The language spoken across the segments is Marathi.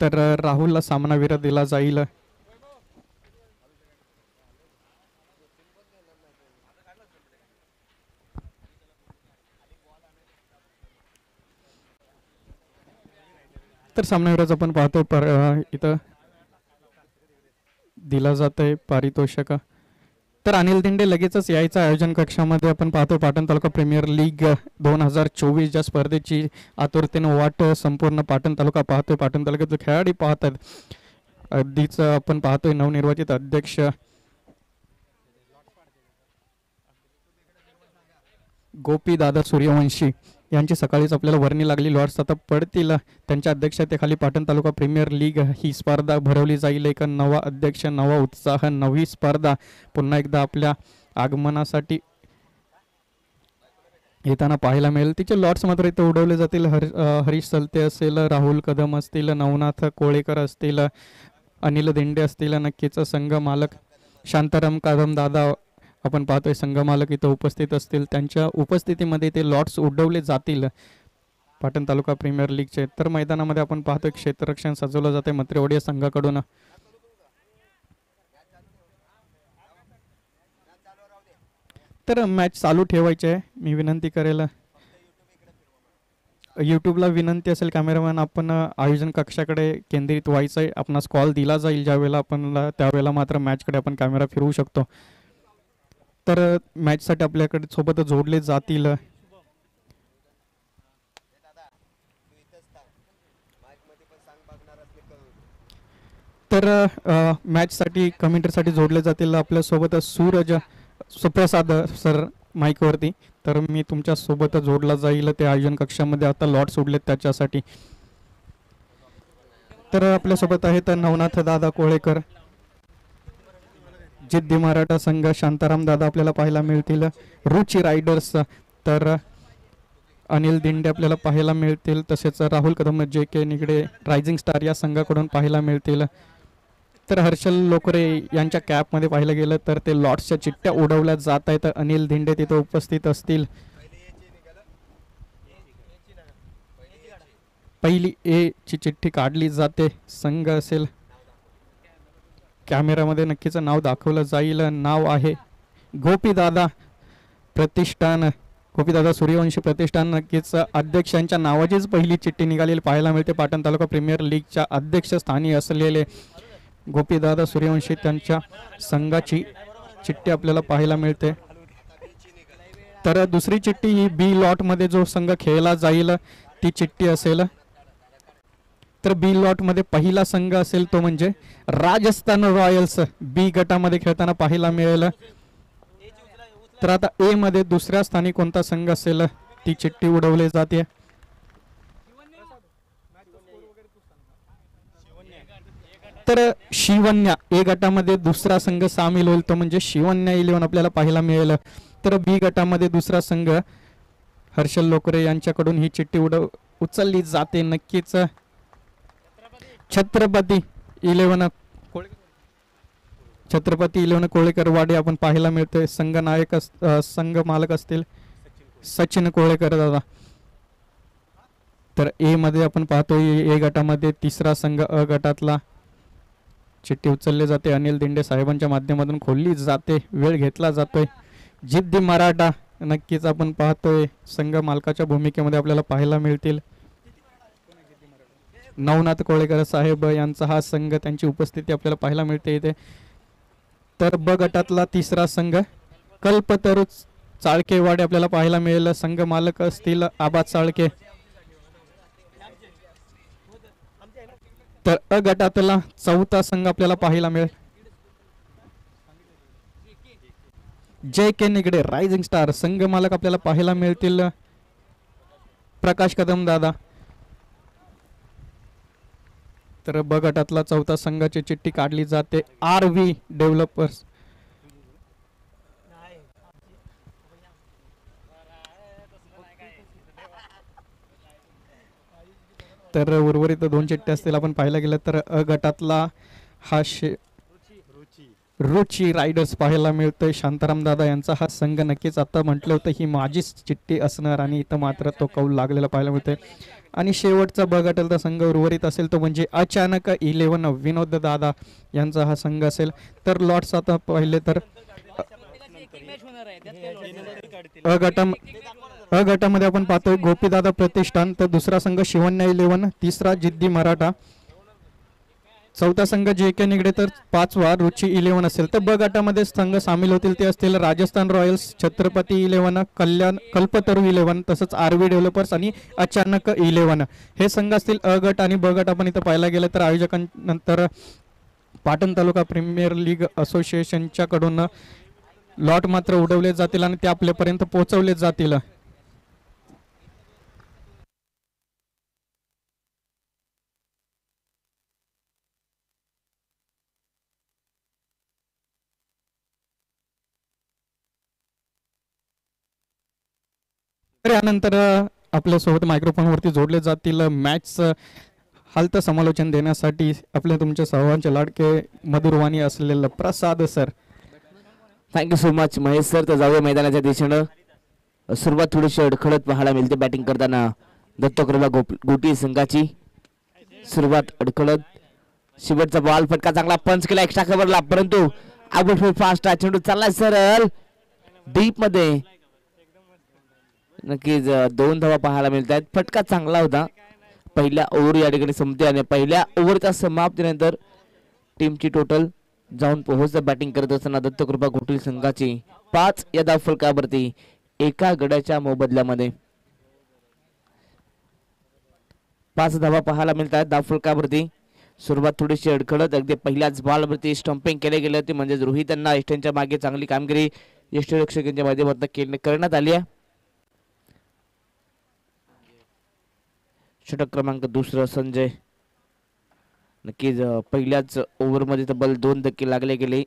तर राहुलला सामनावीर दिला जाईल. तर सामनावीरच आपण पाहतो पर इथं दिला जात आहे पारितोषिक. तर अनिल दिंडे लगेचच यायचं आयोजन कक्षामध्ये. आपण पाहतो पाटण तालुका प्रीमियर लीग दोन हजार चोवीस ज्या स्पर्धेची आतुरतेनं वाट संपूर्ण पाटण तालुका पाहतोय. पाटण तालुक्यातले खेळाडू आहेत अगदीच आपण पाहतोय नवनिर्वाचित अध्यक्ष. गोपी दादा सूर्यवंशी. यांची सकाळीच आपल्याला वर्णी लागली. लॉर्ड्स आता पडतील. त्यांच्या अध्यक्षतेखाली पाटण तालुका प्रीमियर लीग ही स्पर्धा भरवली जाईल. एक नवा अध्यक्ष नवा उत्साह नवी स्पर्धा. पुन्हा एकदा आपल्या आगमनासाठी येताना पाहायला मिळेल. तिचे लॉट्स मात्र इथे उडवले जातील. हर हरीश सलते असेल राहुल कदम असतील नवनाथ कोळेकर असतील अनिल दिंडे असतील नक्कीच संघ मालक शांताराम कदम दादा आपण पाहतोय संघ मालक इथं उपस्थित असतील. त्यांच्या उपस्थितीमध्ये ते लॉट्स उडवले जातील. पाटण तालुका प्रीमियर लीगचे तर मैदानामध्ये आपण पाहतोय क्षेत्ररक्षण सजवलं जाते मत्रेवाडी संघाकडून. तर मॅच चालू ठेवायची आहे. मी विनंती करेल. यूट्यूबला विनंती असेल कॅमेरामॅन आपण आयोजन कक्षाकडे केंद्रित व्हायचं आहे आपणास कॉल दिला जाईल ज्यावेळेला आपण त्यावेळेला मात्र मॅचकडे आपण कॅमेरा फिरवू शकतो. तर अ, मॅचसाठी आपल्याकडे सोबत जोडले जातील. तर अ, मॅचसाठी कमेंटरीसाठी जोडले जातील आपल्यासोबत सूरज सुप्रसाद सर माईकवरती तर मी तुमच्यासोबत जोडला जाईल ते आयोजन कक्षामध्ये. आता लॉट सोडलेत त्याच्यासाठी. तर आपल्यासोबत आहेत नवनाथ दादा कोळेकर. जिद्दी मराठा संघ शांताराम दादा आपल्याला पाहायला मिळतील. रुची रायडर्स तर अनिल दिंडे आपल्याला पाहायला मिळतील. तसेच राहुल कदम जे के निगडे रायझिंग स्टार या संघाकडून पाहायला मिळतील. तर हर्षल लोकरे यांच्या कॅपमध्ये पाहिलं गेलं तर ते लॉट्सच्या चिठ्ठ्या उडवल्या जात आहेत. अनिल धिंडे तिथे उपस्थित असतील. पहिली ए ची चिठ्ठी काढली जाते. संघ असेल. कॅमेरामध्ये नक्कीच नाव दाखवलं जाईल. नाव आहे गोपीदादा प्रतिष्ठान. गोपीदादा सूर्यवंशी प्रतिष्ठान. नक्कीच अध्यक्षांच्या नावाचीच पहिली चिठ्ठी निघालेली पाहायला मिळते. पाटण तालुका प्रीमियर लीगच्या अध्यक्षस्थानी असलेले गोपीदादा सूर्यवंशी त्यांच्या संघाची चिठ्ठी आपल्याला पाहायला मिळते. तर दुसरी चिठ्ठी ही बी लॉटमध्ये जो संघ खेळला जाईल ती चिठ्ठी असेल. तर बी लॉटमध्ये पहिला संघ असेल तो म्हणजे राजस्थान रॉयल्स. बी गटामध्ये खेळताना पाहायला मिळेल. तर आता ए मध्ये दुसऱ्या स्थानी कोणता संघ असेल? ती चिठ्ठी उडवली जाते. तर शिवन्या ए गटामध्ये दुसरा संघ सामील होईल तो म्हणजे शिवन्या इलेव्हन आपल्याला पाहायला मिळेल. तर बी गटामध्ये दुसरा संघ हर्षल लोकरे यांच्याकडून ही चिठ्ठी उडव उचलली जाते नक्कीच. Chhatrapati eleven Chhatrapati eleven Kolekarwade आपण पाहायला मिळतोय संघ नायक अस- संघ मालक असतील. सचिन कोळेकर दादा. तर ए मध्ये आपण पाहतो ए गटामध्ये तिसरा संघ अ गटातला. चिठ्ठी उचलली जाते. अनिल दिंडे साहेबांच्या माध्यमातून खोलली जाते. वेळ घेतला जातोय. जिद्दी मराठा नक्कीच आपण पाहतोय. संघ मालकाच्या भूमिकेमध्ये आपल्याला पाहायला मिळतील. नवनाथ कोळेकर साहेब यांचा हा संघ त्यांची उपस्थिती आपल्याला पाहायला मिळते इथे. तर ब गटातला तिसरा संघ कल्पतरू चाळकेवाडे आपल्याला पाहायला मिळेल. संघ मालक असतील आबा चाळके. तर अ गटातला चौथा संघ आपल्याला पाहायला मिळेल. जय के निगडे रायझिंग स्टार संघ मालक आपल्याला पाहायला मिळतील. प्रकाश कदम दादा. तर ब गटातला चौथा संघाची चिठ्ठी काढली जाते. R V Developers. तर उर्वरित दोन चिठ्ठ्या असतील. आपण पाहायला गेलं तर अ गटातला हा शे रुची रायडर्स पाहायला मिळतोय. शांताराम दादा यांचा हा संघ नक्कीच आता म्हटलं होतं ही माझीच चिठ्ठी असणार आणि इथं मात्र तो कौल लागलेला पाहायला मिळतोय. आणि शेवटचा बघ तर संघ उर्वरित असेल तो म्हणजे अचानक इलेव्हन विनोद दादा यांचा हा संघ असेल. तर लॉट्स आता पाहिले तर अ गटा अ गटामध्ये आपण पाहतोय गोपीदादा प्रतिष्ठान तर दुसरा संघ शिवन्या इलेव्हन तिसरा जिद्दी मराठा चौथा संघ जे के निगडे तर पाचवा रुची इलेव्हन असेल. तर ब गटामध्ये संघ सामील होतील ते असतील Rajasthan Royals Chhatrapati eleven Kalyan Kalpataru eleven तसंच आरवी डेव्हलपर्स आणि अचानक इलेव्हन. हे संघ असतील अ गट आणि ब गट. आपण इथं पाहायला गेलं तर आयोजकांनंतर पाटण तालुका प्रीमियर लीग असोसिएशनच्याकडून लॉट मात्र उडवले जातील आणि ते आपल्यापर्यंत पोहोचवले जातील. तर यानंतर आपल्यासोबत मायक्रोफोनवरती जोडले जातील मॅच हालत समालोचन देण्यासाठी आपल्या तुमच्या सर्वांचे लाडके मधुरवाणी असलेलं Prasad sir. Thank you so much Mahesh sir. तर जाऊया मैदानाच्या दिशेनं. सुरुवात थोडीशी अडखळत पाहायला मिळते बॅटिंग करताना. दत्तकृपा गोप गोटी संघाची सुरुवात अडखळत. शेवटचा बॉल फटका चांगला पंच केला एक्स्ट्रा कव्हरला परंतु आउटफील्ड फास्ट चेंडू चाललाय सरळ. डीपमध्ये नक्कीच दोन धावा पाहायला मिळत आहेत. फटका चांगला होता. पहिल्या ओव्हर या ठिकाणी संपते आणि पहिल्या ओव्हरच्या समाप्तीनंतर टीमची टोटल जाऊन पोहोच बॅटिंग करत असताना दत्तकृपा घोटील संघाची पाच या धाव फलकावरती एका गड्याच्या मोबदल्यामध्ये. पाच धावा पाहायला मिळतात धाव फलकावरती सुरुवात थोडीशी अडखळत. अगदी पहिल्याच बॉलवरती स्टंपिंग केले गेले होते. म्हणजेच रोहित यांना मागे चांगली कामगिरी. यष्टरक्षकांच्या माध्यमातून करण्यात आली आहे. षटक क्रमांक दुसरं संजय. नक्कीच पहिल्याच ओव्हरमध्ये तब्बल दोन धक्के लागले गेले.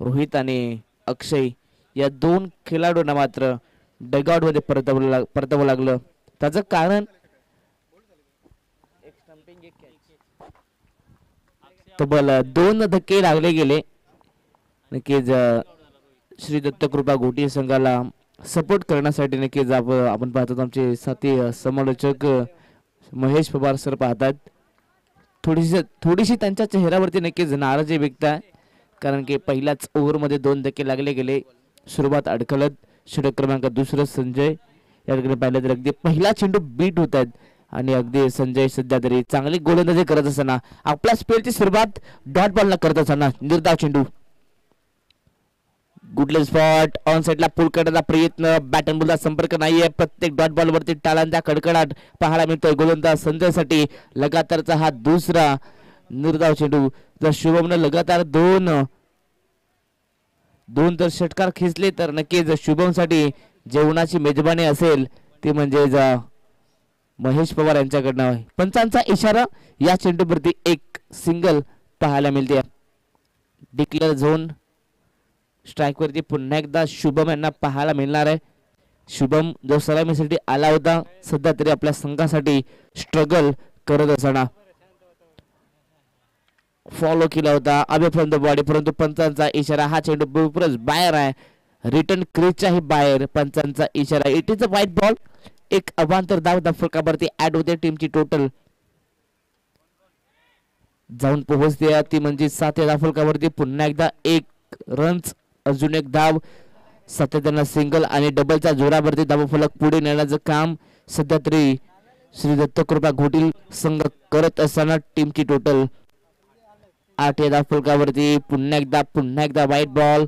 रोहित आणि अक्षय या दोन खेळाडूंना मात्र डगआउटमध्ये परतवलं लाग परतावं लागलं. त्याचं कारण? तब्बल दोन धक्के लागले गेले. नक्कीच श्री दत्तकृपा घोटी संघाला सपोर्ट करण्यासाठी नक्कीच आपण पाहतो आमचे साथी समालोचक महेश पवार सर पाहतात. थोडीशी थोडीशी त्यांच्या चेहऱ्यावरती नक्कीच नाराजी व्यक्त आहे कारण की पहिल्याच ओव्हरमध्ये दोन धक्के लागले गेले. सुरुवात अडकलत षटक क्रमांक दुसरं संजय. या ठिकाणी पाहिलं तर अगदी पहिला चेंडू बीट होत आहेत. आणि अगदी संजय सध्या तरी चांगली गोलंदाजी करत असताना आपल्या स्पेलची सुरुवात डॉट बॉलला करत असताना निर्धाव चेंडू. गुडले स्पॉट ऑन साईडला पुल करण्याचा प्रयत्न बॅट अँड बॉलचा संपर्क नाहीये. प्रत्येक डॉट बॉल वरती टाळांचा कडकडाट पाहायला मिळतोय. गोलंदाज संजयसाठी लगातारचा हा दुसरा निर्धाव चेंडू. जर शुभमनं लगातार दोन दोन जर षटकार खेचले तर नक्कीच शुभमसाठी जेवणाची मेजबानी असेल. ती म्हणजे महेश पवार यांच्याकडनं पंचांचा इशारा या चेंडूवरती एक सिंगल पाहायला मिळते. डिक्लेअर झोन स्ट्राईकवरती पुन्हा एकदा शुभम यांना पाहायला मिळणार आहे. शुभम जो सलामीसाठी आला होता. सध्या तरी आपल्या संघासाठी स्ट्रगल करत असताना. फॉलो केला होता. अबे फ्रॉम द बॉडी परंतु पंचांचा इशारा हा चेंडू बरोबरच बाहेर आहे. रिटर्न क्रीजच्याही बाहेर पंचांचा इशारा. It is a wide ball एक अवांतर धाव धाव ऍड होते टीमची टोटल जाऊन पोहोचते. ती म्हणजे सात या धाव फलकावरती. पुन्हा एकदा एक रन्स अजून एक धाव. सातत्यानं सिंगल आणि डबलच्या जोरावरती धावफलक पुढे नेण्याचं काम सध्या तरी श्री दत्तकृपा घोटील संघ करत असताना टीमची टोटल आठ या धाव फलकावरती पुन्हा एकदा पुन्हा एकदा व्हाईट बॉल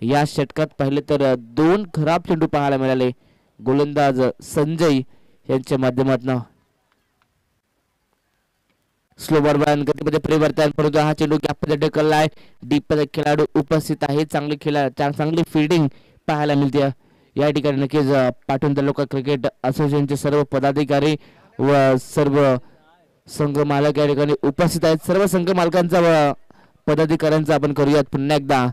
या षटकात पाहिले तर दोन खराब चेंडू पाहायला मिळाले. गोलंदाज संजय यांच्या माध्यमातून. स्लोवर बॉल गतीमध्ये परिवर्तन परंतु हा चेंडू गॅपमध्ये ढकलला आहे डीपमध्ये खेळाडू उपस्थित आहे चांगली खेळा चांगली फिल्डिंग पाहायला मिळते. या ठिकाणी नक्कीच पाठवून द्या तालुका क्रिकेट असोसिएशनचे सर्व पदाधिकारी व सर्व संघ मालक या ठिकाणी उपस्थित आहेत. सर्व संघ मालकांचा व पदाधिकाऱ्यांचा आपण करूयात पुन्हा एकदा.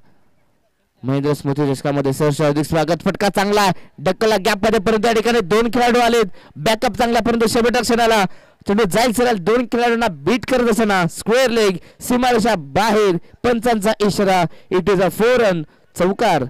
महेंद्र स्मृती चषकामध्ये सहर्ष अधिक स्वागत. फटका चांगला ढकलला गॅपमध्ये परंतु या ठिकाणी दोन खेळाडू आलेत. बॅकअप चांगला परंतु शेवटच्या क्षणाला चेंडू जाईल सराल दोन खेळाडूंना बीट करत असताना स्क्वेअर लेग सीमारेषा बाहेर पंचांचा इशारा it is a four run चौकार.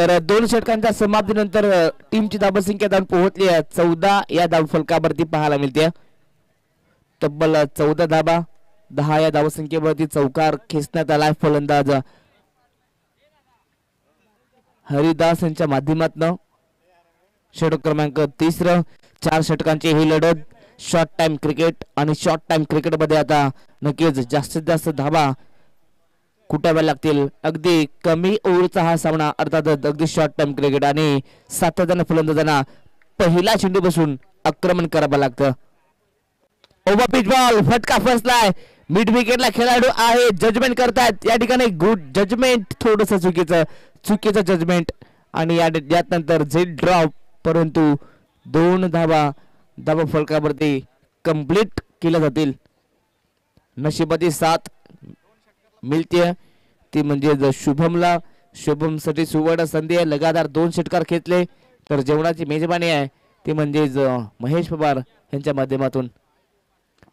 तर दोन षटकांच्या समाप्तीनंतर टीमची धावसंख्या धावून पोहोचली आहे. चौदा या धावफलकावरती पाहायला मिळते. तब्बल चौदा धाबा दहा या धावसंख्येवरती चौकार खेचण्यात आला फलंदाज. हरिदास यांच्या माध्यमातनं षटक क्रमांक तिसरं. चार षटकांची ही लढत. शॉर्ट टाइम क्रिकेट आणि शॉर्ट टाइम क्रिकेटमध्ये आता नक्कीच जास्तीत जास्त धाबा कुटाव्या लागतील. अगदी कमी ओव्हरचा हा सामना अर्थातच अगदी शॉर्ट टर्म क्रिकेट आणि सातत्यानं फलंदाजांना पहिला चेंडू बसून आक्रमण करावं लागतं. ओव्हर पिच बॉल फटका फसलाय मिड विकेटला खेळाडू आहे जजमेंट करतायत या ठिकाणी गुड जजमेंट थोडस चुकीचं चुकीचं जजमेंट आणि या झेड ड्रॉप परंतु दोन धाबा धाबा फलकावरती कंप्लीट केल्या जातील. नशिबाची साथ मिळते ती म्हणजे शुभमला शुभमसाठी सुवर्ण संधी आहे लगातार दोन षटकार खेचले तर जेवणाची मेजबानी आहे. ती म्हणजे महेश पवार यांच्या माध्यमातून.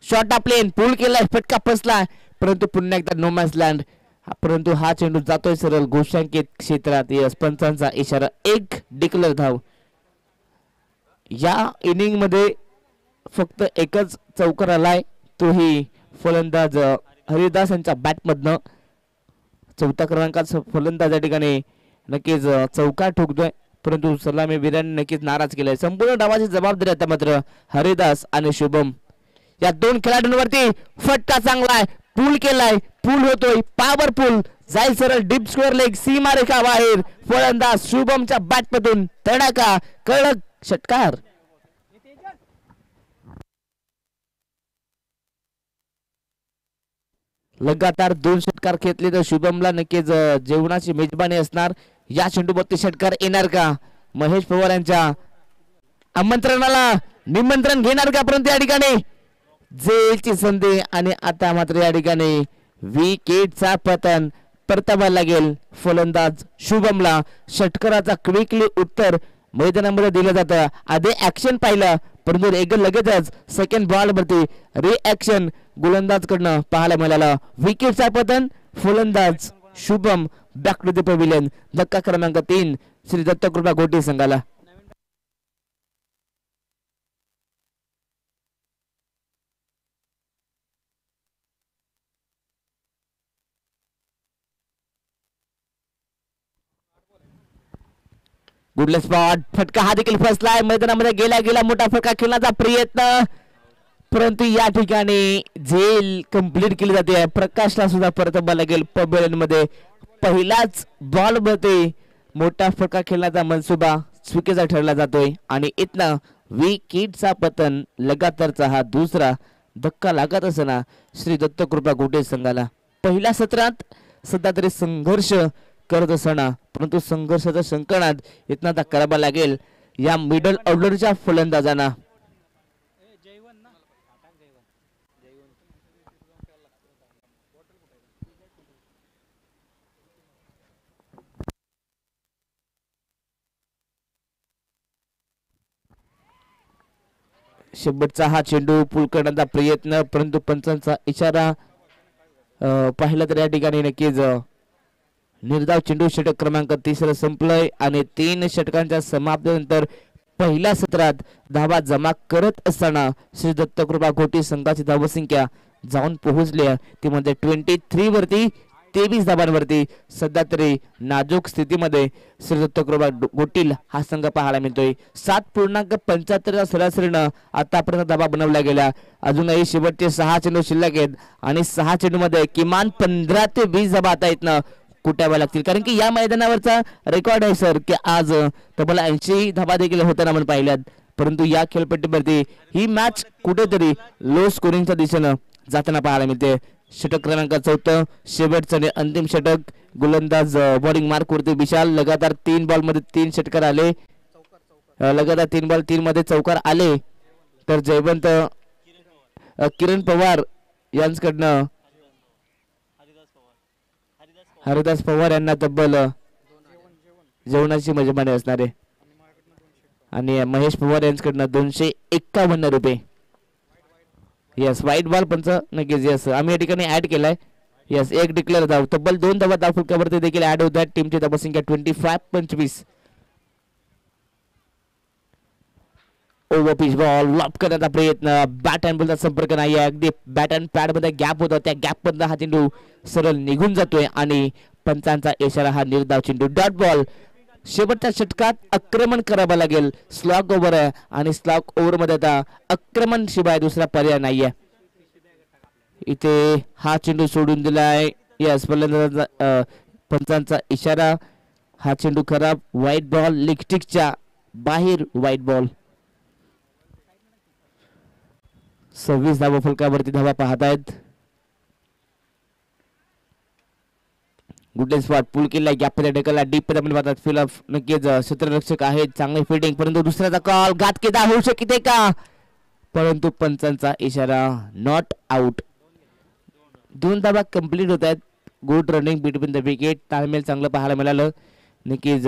शॉर्ट प्लेन पूल केलाय फटका फसलाय. परंतु पुन्हा एकदा नो मॅच लँड परंतु हा चेंडू जातोय सरळ. घोषांकित क्षेत्रात यस पंचांचा इशारा एक डिक्लेअर धाव. या इनिंगमध्ये फक्त एकच चौकार आलाय. तोही फलंदाज हरिदास यांच्या बॅटमधनं चौथ्या क्रमांकाचा फलंदाज या ठिकाणी नक्कीच चौका ठोकतोय. परंतु सलामी वीरांनी नक्कीच नाराज केलाय. संपूर्ण डावाची जबाबदारी आता मात्र हरिदास आणि शुभम. या दोन खेळाडूंवरती फटका चांगलाय. पूल केलाय. पूल होतोय. पॉवर पूल जाईल सरळ डीप स्क्वेअर लेग सीमा रेखा बाहेर. फलंदाज शुभमच्या बॅटमधून तडाका कडक षटकार. लगातार दोन षटकार घेतले तर शुभमला नक्कीच जेवणाची मेजबानी असणार. या चेंडूवरती षटकार येणार का? महेश पवार यांच्या आमंत्रणाला निमंत्रण घेणार का परंतु या ठिकाणी? जेलची संधी आणि आता मात्र या ठिकाणी विकेटचा पतन. परतावा लागेल फलंदाज शुभमला. षटकाराचा क्विकली उत्तर मैदानामध्ये दिलं जातं. आधी ऍक्शन पाहिलं परंतु एक लगेचच सेकंड बॉल वरती रिॲक्शन गोलंदाज कडनं पाहायला मिळालं. विकेटचा पतन फलंदाज Shubham back to the pavilion धक्का क्रमांक तीन. श्री दत्तकृपा गोटी संघाला. गुडले स्पॉट फटका हा देखील फसलाय मैदानामध्ये गेला गेला मोठा फटका खेळण्याचा प्रयत्न. परंतु या ठिकाणी झेल कंप्लीट केली जाते. प्रकाशला सुद्धा परत लागेल. पबेलनमध्ये पहिलाच बॉलमध्ये मोठा फटका खेळण्याचा मनसुबा चुकीचा ठरला जातोय. आणि इथनं विकेटचा पतन लगातारचा हा दुसरा धक्का लागत असताना श्री दत्तकृपा गोटे संघाला पहिल्या सत्रात सध्या तरी संघर्ष करत असताना परंतु संघर्षाच्या संकटात इथनं आता करावा लागेल या मिडल ऑर्डरच्या फलंदाजांना. शेवटचा हा चेंडू पूल करण्याचा प्रयत्न परंतु पंचांचा इशारा अं, पाहिला तर या ठिकाणी नक्कीच निर्धाव चेंडू षटक क्रमांक तिसरं संपलंय आणि तीन षटकांच्या समाप्तीनंतर पहिल्या सत्रात धावा जमा करत असताना श्री दत्तकृपा घोटी संघाची धावसंख्या जाऊन पोहोचली आहे. ती म्हणजे ट्वेंटी थ्री वरती तेवीस धाबांवरती सध्या तरी नाजूक स्थितीमध्ये श्री दत्तकृपा गोटील हा संघ पाहायला मिळतोय. सात पूर्णांक पंच्याहत्तर सरासरीनं आतापर्यंत धाबा बनवल्या गेल्या. अजूनही शेवटचे सहा चेंडू शिल्लक आहेत आणि सहा चेंडूमध्ये किमान पंधरा ते वीस धाबा आता इथनं कुटाव्या लागतील? कारण की या मैदानावरचा रेकॉर्ड आहे सर की आज तब्बल ऐंशी धाबा देखील होताना आपण पाहिल्यात. परंतु या खेळपट्टीवरती ही मॅच कुठेतरी लो स्कोरिंगच्या दिशेनं जाताना पाहायला मिळते. षटक क्रमांक चौथं शेवटचं आणि अंतिम षटक. गोलंदाज बॉलिंग मार्क वरती विशाल. लगातार तीन बॉलमध्ये तीन षटकार आले. लगातार तीन बॉल तीन मध्ये चौकार आले. तर जयवंत किरण पवार यांच्याकडनं हरिदास पवार यांना तब्बल जेवणाची मजमाने असणार आहे. आणि महेश पवार यांच्याकडनं दोनशे एक्कावन्न रुपये. यस वाईट बॉल पंच नक्कीच येस. आम्ही या ठिकाणी ऍड केलाय. येस एक डिक्लेअर धाव तब्बल दोन धावा धाव फुलक्यावरती देखील ऍड होत आहेत टीमची धावसंख्या ट्वेंटी फाय पंचवीस. ओव्हर पिच बॉल लॉप करण्याचा प्रयत्न. बॅट अँड बॉलचा संपर्क नाही आहे. अगदी बॅट अँड पॅडमध्ये गॅप होता. त्या गॅप हा चेंडू सरळ निघून जातोय आणि पंचांचा इशारा हा निर्धाव चेंडू. डॉट बॉल शेवटच्या षटकात आक्रमण करावं लागेल. स्लॉग ओव्हर आहे आणि स्लॉग ओव्हरमध्ये आता आक्रमण शिवाय दुसरा पर्याय नाहीये इथे हा चेंडू सोडून दिलाय. यस फलंदाजांचा पंचांचा इशारा. हा चेंडू खराब. व्हाईट बॉल लिपस्टिकच्या बाहेर व्हाईट बॉल सव्वीस धावा फलकावरती धावा पाहतायत. गुडे स्पॉट पुल केला गॅप ढकलला डीपमध्ये पाहतात फिल ऑफ नक्कीच क्षेत्ररक्षक आहेत चांगले फिल्डिंग परंतु दुसऱ्याचा कॉल घातकेदा होऊ शकते का? परंतु पंचांचा इशारा नॉट आउट दोन धाबा कंप्लीट होत आहेत. Good running between the wicket ताळमेल चांगलं पाहायला मिळालं. नक्कीच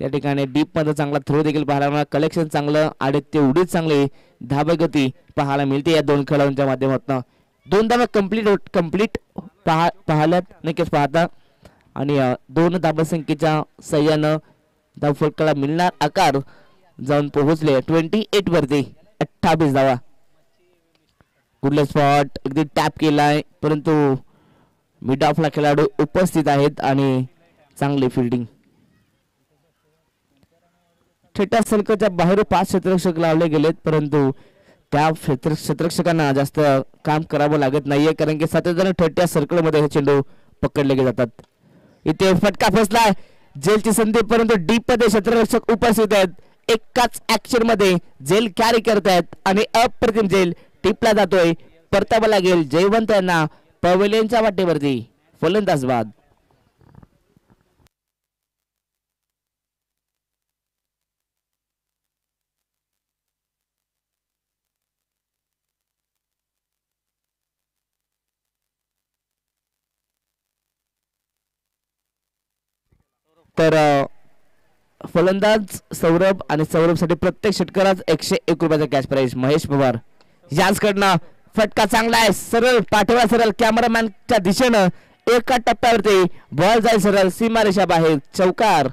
या ठिकाणी डीपमध्ये चांगला थ्रो देखील पाहायला मिळाला कलेक्शन चांगलं आणि तेवढीच चांगली धाबगती पाहायला मिळते या दोन खेळाडूंच्या माध्यमातून. दोन धाबा कंप्लीट कंप्लीट पाहा पाहिल्यात नक्कीच पाहता. आणि दोन धाबसंख्येच्या सह्यानं धावफलकाला मिळणार आकार जाऊन पोहोचले. ट्वेंटी एट वरती अठ्ठावीस धावा. कुठले स्पॉट अगदी टॅप केलाय. परंतु मिड ऑफला खेळाडू उपस्थित आहेत आणि चांगली फिल्डिंग थेटा सर्कलच्या बाहेर पाच क्षेत्ररक्षक लावले गेलेत परंतु त्या क्षेत्र क्षेत्ररक्षकांना जास्त काम करावं लागत नाहीये कारण की सातत्याने थेट्या सर्कलमध्ये हे चेंडू पकडले गे जातात. इथे फटका फसलाय जेलची संधी परंतु डीपमध्ये क्षेत्ररक्षक उपस्थित आहेत. एकाच ऍक्शनमध्ये जेल कॅरी करतायत आणि अप्रतिम जेल टिपला जातोय. परतावा लागेल जयवंत यांना पवेलियनच्या वाटेवरती. फलंदाज बाद. तर फलंदाज सौरभ आणि सौरभसाठी प्रत्येक षटकारात एकशे एक रुपयाचा कॅश प्राईज महेश पवार. याचकडनं फटका चांगला आहे. सरळ पाठवा सरळ. कॅमेरामॅनच्या दिशेनं एका टप्प्यावरती बॉल जाईल सरळ. सीमारेषा बाहेर. चौकार.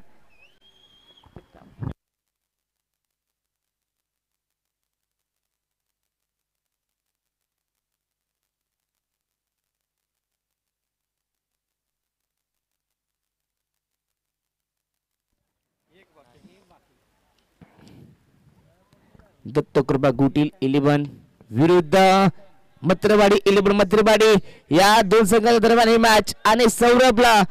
दत्तकृपा गुटील इलेव्हन विरुद्ध मत्रवाडी इलेव्हन मत्रवाडी. या दोन संघाच्या दरम्यान ही मॅच आणि सौरभला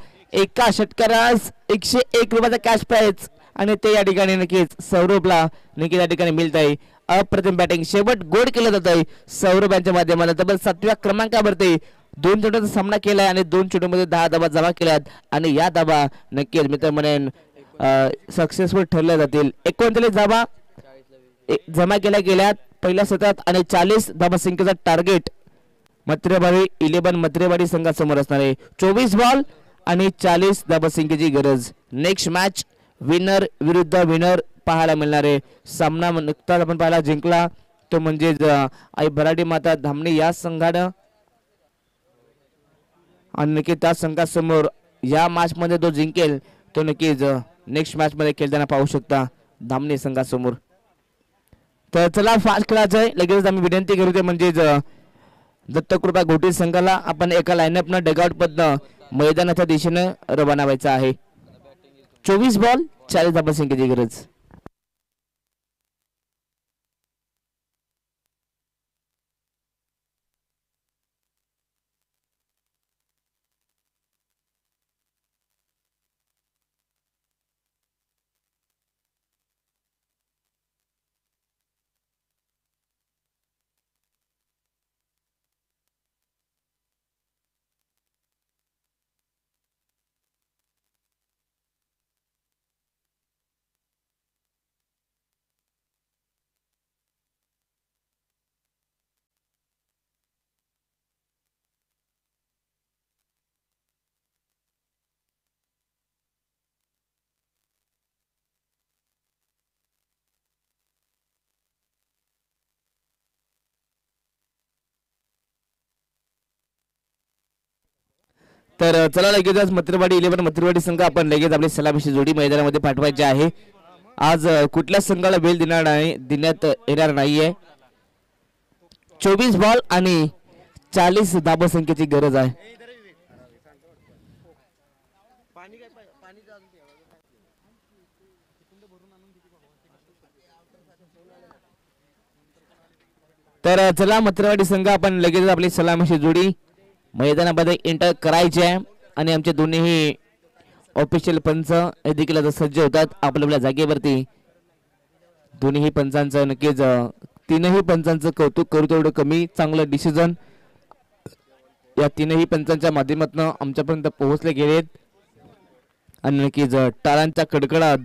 एका षटकारास एकशे एक रुपयाचा कॅश प्राईज आणि ते या ठिकाणी नक्कीच सौरभला नक्कीच या ठिकाणी मिळत आहे. अप्रतिम बॅटिंग शेवट गोड केलं जात आहे. सौरभ यांच्या माध्यमाला तब्बल सातव्या क्रमांकावरती दोन चेंडूचा सामना केलाय आणि दोन चेंडूमध्ये दहा धाबा जमा केल्यात. आणि या धाबा नक्कीच मित्र म्हणेन सक्सेसफुल ठरल्या जातील. एकोणचाळीस धाबा जमा केल्या गेल्यात पहिल्या सत्रात आणि चाळीस धाबासंख्येचा टार्गेट मत्रेवाडी इलेव्हन मत्रेवाडी संघासमोर असणार आहे. चोवीस बॉल आणि चाळीस धाबासंख्येची गरज. नेक्स्ट मॅच विनर विरुद्ध विनर पाहायला मिळणार आहे. सामना नुकताच आपण पाहायला जिंकला तो म्हणजे आई भराडी माता धामणे या संघानं. आणि नक्की त्या संघासमोर या मॅच मध्ये जो जिंकेल तो नक्कीच नेक्स्ट मॅच मध्ये खेळताना पाहू शकता धामणे संघासमोर. तर चला फास्ट खेळायचं आहे. लगेच आम्ही विनंती करू ते म्हणजेच दत्तकृपा घोटी संघाला आपण एका लाईनअपनं डगआउट पदनं मैदानाच्या दिशेनं रवाना व्हायचं आहे. चोवीस बॉल चाळीस धाबासंख्येची गरज. तर चला लगेचच मत्रवाडी इलेव्हन मत्रवाडी संघ आपण लगेच आपली सलामीची जोडी मैदानामध्ये पाठवायची आहे. आज कुठल्याच संघाला वेळ देणार नाही देण्यात येणार नाहीये. चोवीस बॉल आणि चाळीस दाबसंख्येची गरज आहे. तर चला मत्रवाडी संघ आपण लगेच आपली सलामीची जोडी मैदानामध्ये एंटर करायची आहे. आणि आमचे दोन्हीही ऑफिशियल पंच हे देखील आता सज्ज होतात आपल्या आपल्या जागेवरती. दोन्हीही पंचांचं नक्कीच तीनही पंचांचं कौतुक करू तेवढं कमी चांगलं डिसिजन या तीनही पंचांच्या माध्यमातून आमच्यापर्यंत पोहोचले गेलेत. आणि नक्कीच टाळांच्या कडकडात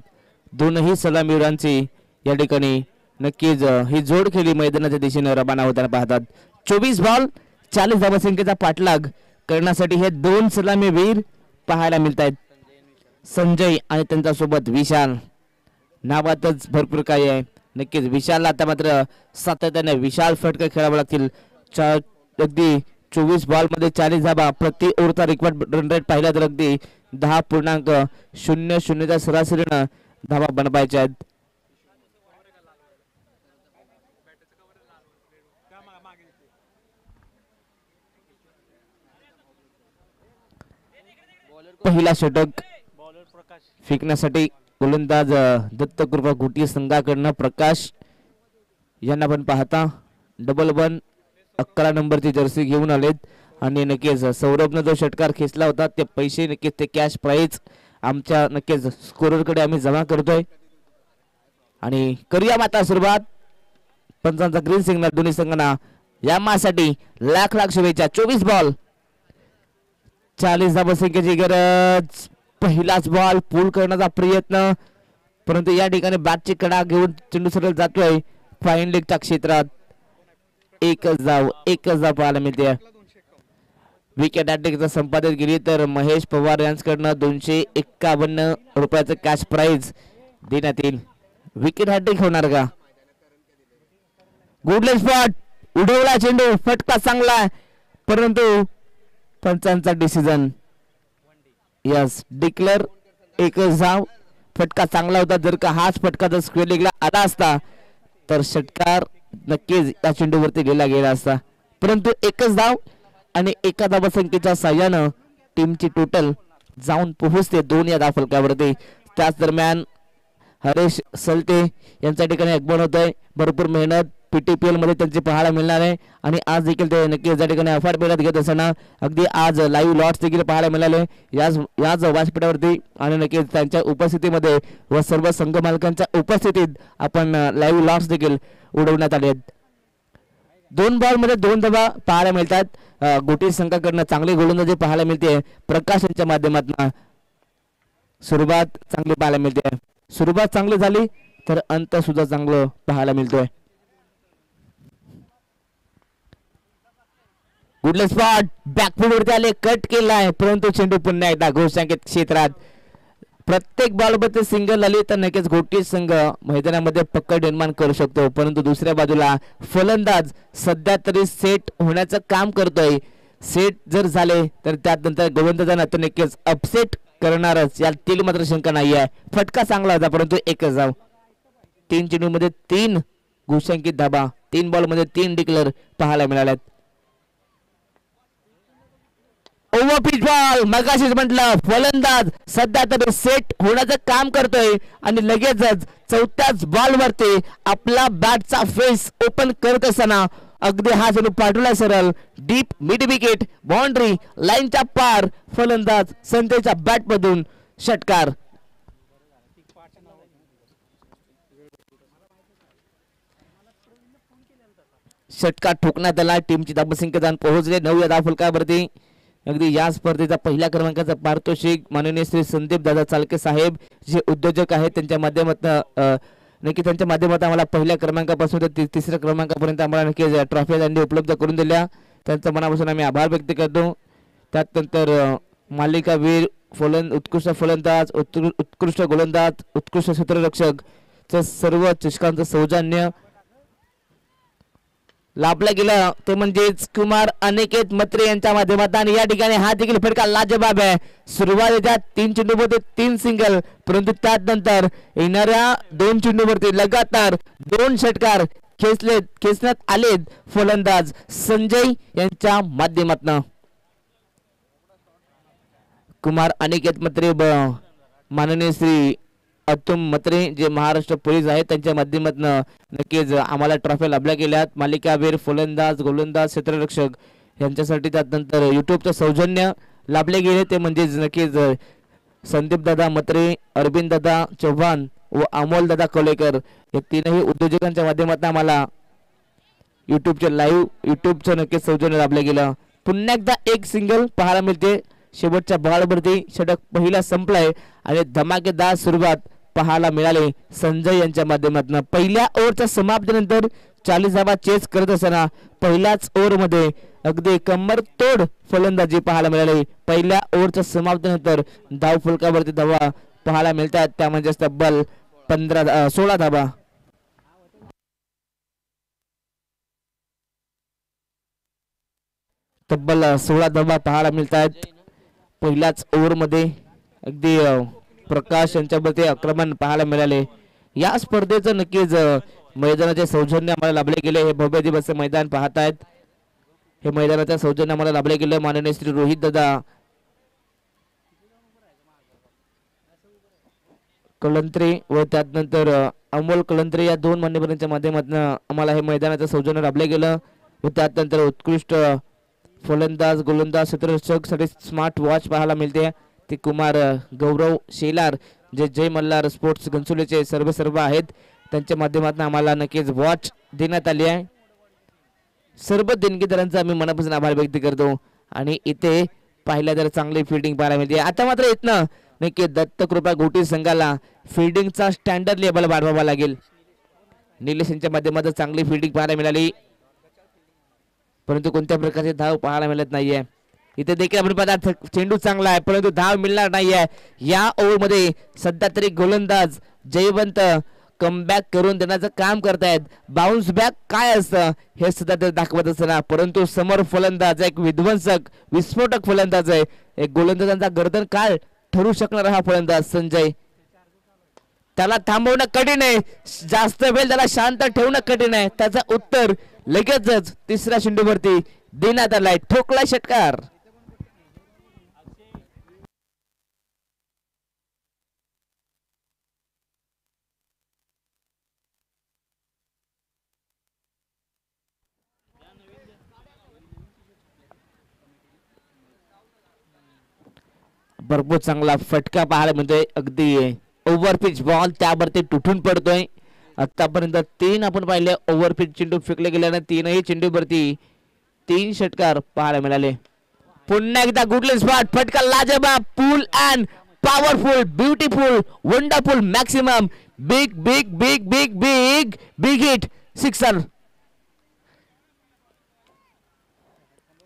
दोनही सलामीवीरांची या ठिकाणी नक्कीच ही जोड खेळी मैदानाच्या दिशेने रवाना होताना पाहतात. चोवीस बॉल चाळीस धावसंख्येचा पाठलाग करण्यासाठी हे दोन सलामीवीर पाहायला मिळत आहेत संजय आणि त्यांच्यासोबत विशाल. नावातच भरपूर काही आहे. नक्कीच विशालला आता मात्र सातत्याने विशाल फटके खेळावे लागतील. चा अगदी चोवीस बॉलमध्ये चाळीस धाबा प्रति ओव्हरचा रेकॉर्ड रन रेट पाहिला तर अगदी दहा पूर्णांक शून्य शून्यच्या सरासरीनं धाबा बनवायच्या आहेत. पहिला षटक फेकण्यासाठी गोलंदाज दत्तकृपा गुटी संघाकडनं प्रकाश यांना पण पाहता डबल वन अकरा नंबरची जर्सी घेऊन आलेत. आणि नक्कीच सौरभनं जो षटकार खेचला होता ते पैसे नक्कीच ते कॅश प्राईज आमच्या नक्कीच स्कोररकडे आम्ही जमा करतोय. आणि करूया माता सुरुवात. पंचांचा ग्रीन सिग्नल दोन्ही संघांना यामासाठी लाख लाख शुभेच्छा. चोवीस बॉल. चाळीस धाबसंख्येची गरज. पहिलाच बॉल पूल करण्याचा प्रयत्न. परंतु या ठिकाणी बॅटची कडा घेऊन चेंडू सरळ जातोय. फाईन लेगच्या क्षेत्रात. एकच धाव एकच धाव पाहायला मिळते. विकेट अटॅकचं संपादित केली तर महेश पवार यांच्याकडनं दोनशे एक्कावन्न रुपयाचं कॅश प्राइज देण्यात येईल. विकेट हॅट्रिक होणार का? गुडले स्पॉट उडवला चेंडू. फटका चांगला परंतु पंचांचा डिसिजन यस डिक्लेअर एकच धाव. फटका चांगला होता जर का हाच फटका जर स्क्वेअर लेगला आला असता तर षटकार नक्कीच या चेंडूवरती गेला गेला असता. परंतु एकच धाव आणि एका धावसंख्येच्या साह्यानं टीमची टोटल जाऊन पोहोचते दोन या धाव फलकावरती त्याच दरम्यान हरेश सलते यांच्या ठिकाणी अगमन होत आहे भरपूर मेहनत पीटीपीएलमध्ये त्यांची पाहायला मिळणार आहे. आणि आज देखील ते नक्कीच या ठिकाणी अफाट मेहनत घेत असताना अगदी आज लाईव्ह लॉट्स देखील पाहायला मिळाले. याच याच व्यासपीठावरती आणि नक्कीच त्यांच्या उपस्थितीमध्ये व सर्व संघ मालकांच्या उपस्थितीत आपण लाईव्ह लॉट्स देखील उडवण्यात आले आहेत दोन बॉलमध्ये दोन धबा पाहायला मिळतात. गोटी संघाकडनं चांगली गोलंदाजी पाहायला मिळते प्रकाश यांच्या माध्यमातून. सुरुवात चांगली पाहायला मिळते. सुरुवात चांगली झाली तर अंत सुद्धा चांगलं पाहायला मिळतोय. गुडले स्पॉट बॅकफुट वरती आले कट केलाय. परंतु चेंडू पुन्हा एकदा घोषांकित क्षेत्रात. प्रत्येक बॉलमध्ये सिंगल आली तर नक्कीच गोटी संघ मैदानामध्ये पकड निर्माण करू शकतो. परंतु दुसऱ्या बाजूला फलंदाज सध्या तरी सेट होण्याचं काम करतोय. सेट जर झाले तर त्यात नंतर गोलंदाजांना तर नक्कीच अपसेट करणारच. यात तीन मात्र शंका नाही आहे फटका चांगला होता परंतु एकच जाव. तीन चेंडूमध्ये तीन घोषांकित धाबा तीन बॉलमध्ये तीन डिक्लेअर पाहायला मिळाल्यात. Over pitch ball. मगाशीच म्हटलं फलंदाज सध्या तरी सेट होण्याचं काम करतोय आणि लगेचच चौथ्याच बॉल वरती आपला बॅटचा फेस ओपन करत असताना अगदी हा चेंडू पाठवला सरळ. डीप मिड विकेट बाउंड्री लाईनच्या पार फलंदाज संतेच्या बॅट मधून षटकार. षटकार ठोकण्यात आला. टीमची धाबसंख्या जाऊन पोहोचले. नऊ या धाव अगदी या स्पर्धेचा पहिल्या क्रमांकाचा पारितोषिक माननीय श्री संदीप दादा चालके साहेब जे उद्योजक आहेत त्यांच्या माध्यमातून नक्की त्यांच्या माध्यमातून आम्हाला पहिल्या क्रमांकापासून ते तिसऱ्या क्रमांकापर्यंत आम्हाला नक्की ट्रॉफी त्यांनी उपलब्ध करून दिल्या. त्यांचा मनापासून आम्ही आभार व्यक्त करतो. त्यात नंतर वीर मालिकावीर फलन उत्कृष्ट फलंदाज उत्कृ- उत्कृष्ट गोलंदाज उत्कृष्ट क्षेत्ररक्षक च सर्व चषकांचं सौजन्य लाभलं गेलं. ते म्हणजेच कुमार अनिकेत मत्रे यांच्या माध्यमातून या ठिकाणी हा देखील फटका लाजबाब आहे. सुरुवातीच्या तीन चेंडूमध्ये तीन सिंगल परंतु त्यानंतर येणाऱ्या दोन चेंडूवरती लगातार दोन षटकार खेचले खेचण्यात आलेत फलंदाज संजय यांच्या माध्यमातून. कुमार अनिकेत मत्रे ब माननीय श्री अतुम मत्रे जे महाराष्ट्र पोलीस आहेत त्यांच्या माध्यमातून नक्कीच आम्हाला ट्रॉफी लाभल्या गेल्यात. मालिकावीर फलंदाज गोलंदाज क्षेत्ररक्षक यांच्यासाठी त्यानंतर युट्यूबचं सौजन्य लाभले गेले. ते म्हणजेच नक्कीच संदीप दादा मत्रे अरविंद दादा चव्हाण व अमोल दादा कोलेकर या तीनही उद्योजकांच्या माध्यमातून आम्हाला युट्यूबचे लाईव्ह युट्यूबचं नक्कीच सौजन्य लाभलं गेलं. पुन्हा एकदा एक सिंगल पाहायला मिळते. शेवटच्या बॉलवरती षटक पहिला संपलाय आणि धमाकेदार सुरुवात पाहायला मिळाले. संजय यांच्या माध्यमातून पहिल्या ओव्हरच्या समाप्तीनंतर चाळीस धावा चेस करत असताना पहिल्याच ओव्हरमध्ये अगदी कंबर तोड फलंदाजी पाहायला मिळाली. पहिल्या ओव्हरच्या समाप्तीनंतर धाव फुलकावरती धावा पाहायला मिळतात. त्या म्हणजे तब्बल पंधरा सोळा धावा. तब्बल सोळा धावा पाहायला मिळत आहेत पहिल्याच ओव्हरमध्ये अगदी प्रकाश यांच्यामध्ये आक्रमण पाहायला मिळाले. या स्पर्धेचं नक्कीच मैदानाचे सौजन्य आम्हाला लाभले गेले. हे भव्य दिवस मैदान पाहत आहेत हे मैदानाच्या सौजन्य आम्हाला लाभले गेले. माननीय श्री रोहित दादा. कलंत्री व त्यानंतर अमोल कलंत्री या दोन मान्यवरांच्या माध्यमातून आम्हाला हे मैदानाचं सौजन्य लाभले गेलं. व त्यानंतर उत्कृष्ट फलंदाज गोलंदाज क्षेत्ररक्षकसाठी स्मार्ट वॉच पाहायला मिळते. ते कुमार गौरव शेलार जे जय मल्हार स्पोर्ट्स घनसोलीचे सर्व सर्व आहेत त्यांच्या माध्यमातून आम्हाला नक्कीच वॉच देण्यात आली आहे. सर्व देणगीदारांचा आम्ही मनापासून आभार व्यक्त करतो. आणि इथे पाहिल्या तर चांगली फिल्डिंग पाहायला मिळते. आता मात्र इथनं नक्की दत्तकृपा गोटी संघाला फिल्डिंगचा स्टँडर्ड लेवल वाढवावा लागेल. निलेश यांच्या माध्यमातून चांगली फिल्डिंग पाहायला मिळाली. परंतु कोणत्या प्रकारचे धाव पाहायला मिळत नाहीये. इथे देखील आपण पाहतात चेंडू चांगला आहे परंतु धाव मिळणार नाहीये. या ओव्हरमध्ये सध्या तरी गोलंदाज जयवंत कमबॅक करून देण्याचं काम करतायत. बाउन्स बॅक काय असतं हे सुद्धा ते दाखवत असताना. परंतु समोर फलंदाज एक विध्वंसक विस्फोटक फलंदाज आहे. एक गोलंदाजांचा गर्दन काळ ठरू शकणारा हा फलंदाज संजय. त्याला थांबवणं कठीण आहे. जास्त वेळ त्याला शांत ठेवणं कठीण आहे. त्याचं उत्तर लगेचच तिसऱ्या शेंडूवरती देण्यात आलाय. ठोकला षटकार. भरपूर चांगला फटका पाहायला मिळतोय. अगदी ओव्हरपिच बॉल त्यावरती तुटून पडतोय. आतापर्यंत तीन आपण पाहिले ओव्हरपिच चेंडू फेकले गेल्याने तीनही चेंडूवरती तीन षटकार पाहायला मिळाले. पुन्हा एकदा गुडले स्पॉट फटका लाजबा pull and powerful beautiful wonderful maximum big big big big big big hit sixer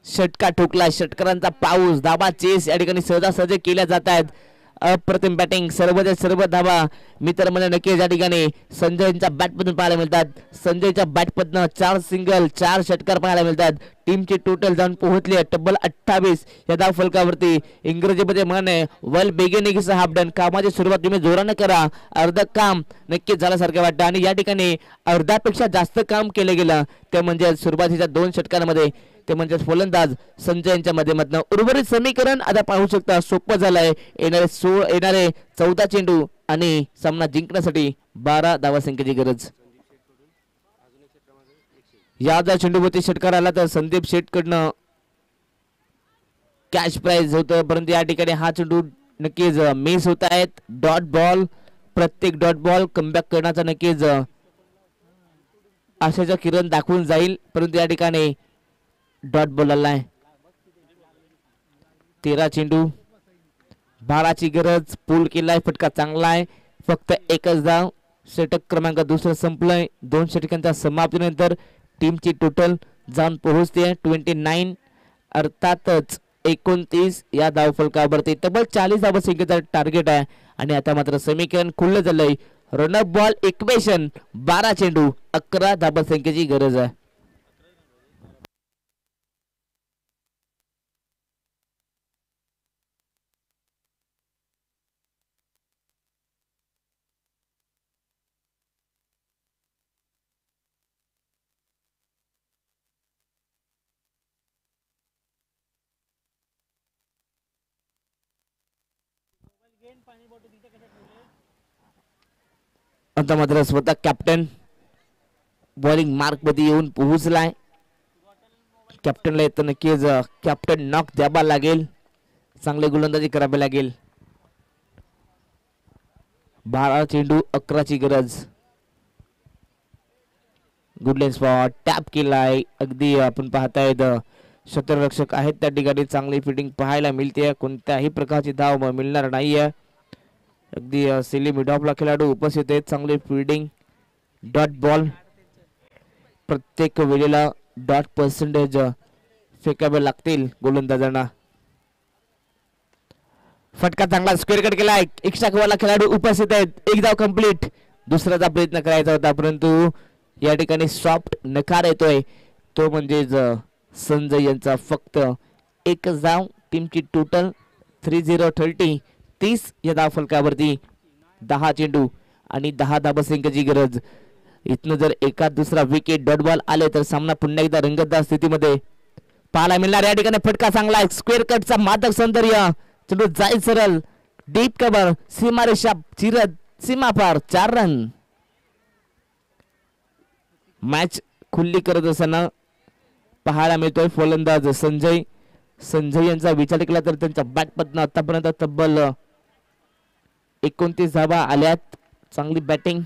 षटका ठोकला. षटकरांचा पाऊस धाबा चेस या ठिकाणी सहजासहजी केल्या जात आहेत. अप्रतिम बॅटिंग सर्वच्या सर्व धाबा. मी तर म्हणा नक्कीच या ठिकाणी संजयच्या बॅटमधून पाहायला मिळतात. संजयच्या बॅटमधनं चार सिंगल चार षटकार पाहायला मिळतात. टीमचे टोटल जाऊन पोहोचले आहे तब्बल अठ्ठावीस या धाव फलकावरती इंग्रजीमध्ये म्हण आहे वेल बिगिनिंग हाफ डन कामाची सुरुवात तुम्ही जोरानं करा. अर्ध काम नक्कीच झाल्यासारखं वाटतं. आणि या ठिकाणी अर्ध्यापेक्षा जास्त काम केलं गेलं. ते म्हणजे सुरुवातीच्या दोन षटकांमध्ये. ते म्हणजे फलंदाज संजय यांच्या माध्यमातून. उर्वरित समीकरण आता पाहू शकता. सोपं झालंय. येणारे सोळ येणारे चौदा चेंडू आणि सामना जिंकण्यासाठी बारा धावासंख्येची गरज. या जर चेंडूवरती षटकार आला तर संदीप शेटकडनं कॅश प्राइज होतं. परंतु या ठिकाणी हा चेंडू नक्कीच मिस होत आहेत. डॉट बॉल प्रत्येक डॉट बॉल कमबॅक करण्याचा नक्कीच आशाचा किरण दाखवून जाईल. परंतु या ठिकाणी डॉट बॉल आलाय तेरा चेंडू. बाराची गरज पूल केलाय फटका चांगला आहे. फक्त एकच धाव षटक क्रमांक दुसरं संपलंय. दोन षटकांच्या समाप्तीनंतर टीमची टोटल जाऊन पोहोचते ट्वेंटी नाईन अर्थातच एकोणतीस या धावफलकावरती तब्बल चाळीस धावसंख्येचा टार्गेट आहे. आणि आता मात्र समीकरण खुल्लं झालंय. रनअप बॉल इक्वेशन बारा चेंडू अकरा धावसंख्येची गरज आहे. आता मात्र स्वतः कॅप्टन बॉलिंग मार्कमध्ये येऊन पोहोचलाय. कॅप्टनला येतं नक्कीच कॅप्टन नॉक द्यावा लागेल. चांगले गोलंदाजी करावी लागेल. बारा चेंडू अकराची गरज. गुडलेन स्पॉट टॅप केलाय. अगदी आपण पाहतायत शतररक्षक आहेत त्या ठिकाणी. चांगली फिटिंग पाहायला मिळते. कोणत्याही प्रकारची धाव मिळणार नाहीये. अगदी सिली मिडॉपला खेळाडू उपस्थित आहेत. चांगली फिल्डिंग डॉट बॉल प्रत्येक वेळेला डॉट पर्सेंटेज फेकावे लागतील गोलंदाजांना. फटका चांगला स्क्वेअर कट केला एक्स्ट्रा खेळाडू उपस्थित आहेत. एक धाव कंप्लीट दुसऱ्याचा प्रयत्न करायचा होता परंतु या ठिकाणी सॉफ्ट नकार येतोय. तो म्हणजेच संजय यांचा फक्त एक धाव. टीमची टोटल थ्री झिरो थर्टी. तीस. या धाव फलकावरती दहा चेंडू आणि दहा धाबसंख्येची गरज. इथनं जर एका दुसरा विकेट डॉट बॉल आले तर सामना पुन्हा एकदा रंगतदार स्थितीमध्ये. पाहायला मिळणार या ठिकाणी फटका चांगला आहे. स्क्वेअर कटचा मादक सौंदर्य. चेंडू जाईल सरळ. डीप कव्हर सीमारेषा चिरत सीमा पार चार रन मॅच खुल्ली करत असताना पाहायला मिळतोय फलंदाज संजय. संजय यांचा विचार केला तर त्यांच्या बॅटमधनं आतापर्यंत तब्बल एकोणतीस धावा आल्यात. चांगली बॅटिंग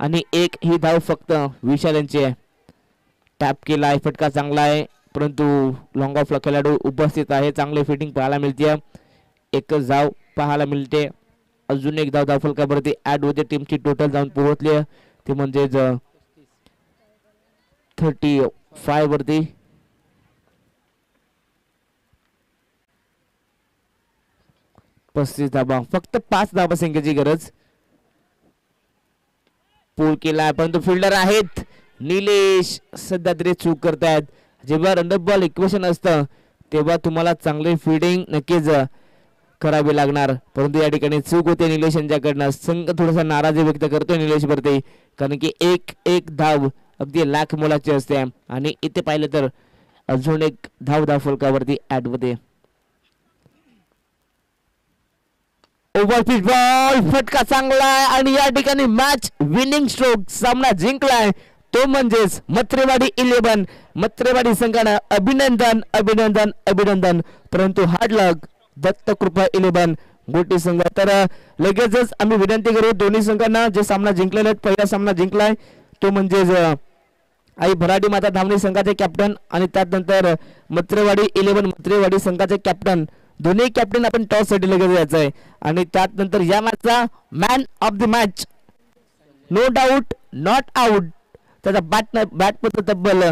आणि एक ही धाव फक्त विशाल यांची आहे. टॅप केला आहे फटका चांगला आहे. परंतु लॉंग ऑफला खेळाडू उपस्थित आहे. चांगली फिटिंग पाहायला मिळते एकच धाव पाहायला मिळते. अजून एक धाव धाव फलकावरती ऍड होते. टीमची टोटल जाऊन पोहोचली ते म्हणजेच थर्टी फाय वरती पस्तीस धाबा फक्त पाच धाबा संख्येची गरज. पूल केला परंतु फिल्डर आहेत. निलेश सध्या तरी चूक करतायत. जेव्हा रंडर बॉल इक्वेशन असतं तेव्हा तुम्हाला चांगले फिल्डिंग नक्कीच करावी लागणार. परंतु या ठिकाणी चूक होते निलेश यांच्याकडनं. संघ थोडासा नाराजी व्यक्त करतोय निलेश वरती. कारण की एक एक धाव अगदी लाख मोलाची असते. आणि इथे पाहिलं तर अजून एक धाव धाव फलकावरती ऍड होते ओव्हरफिट बॉल फटका चांगला आहे आणि या ठिकाणी मॅच विनिंग स्ट्रोक सामना जिंकलाय. तो म्हणजेच मत्रेवाडी इलेव्हन मत्रेवाडी संघानं अभिनंदन अभिनंदन अभिनंदन. परंतु हार्ड लक दत्तकृपा इलेव्हन गोटी संघ. तर लगेचच आम्ही विनंती करू दोन्ही संघांना जे सामना जिंकलेले आहेत पहिला सामना जिंकलाय. तो म्हणजेच आई भराडी माता धामणी संघाचे कॅप्टन आणि त्यानंतर मत्रेवाडी इलेव्हन मत्रेवाडी संघाचे कॅप्टन दोन्ही कॅप्टन आपण टॉससाठी लगेच यायचं आहे आणि त्यानंतर या मॅचचा man of the match no doubt not out त्याचा बॅट बॅट पत्र तब्बल.